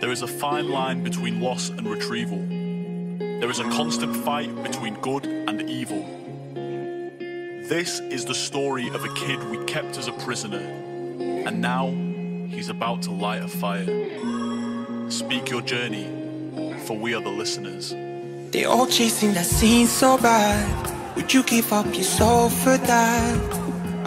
There is a fine line between loss and retrieval. There is a constant fight between good and evil. This is the story of a kid we kept as a prisoner, and now he's about to light a fire. Speak your journey, for we are the listeners. They're all chasing that scene so bad. Would you give up your soul for that?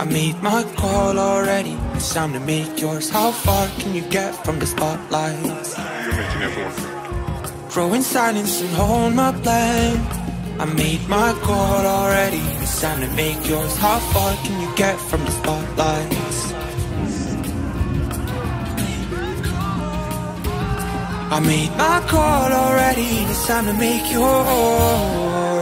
I made my call already. It's time to make yours. How far can you get from the spotlight? You're making everyone. Grow in silence and hold my blame. I made my call already. It's time to make yours. How far can you get from the spotlight? I made my call already. It's time to make yours.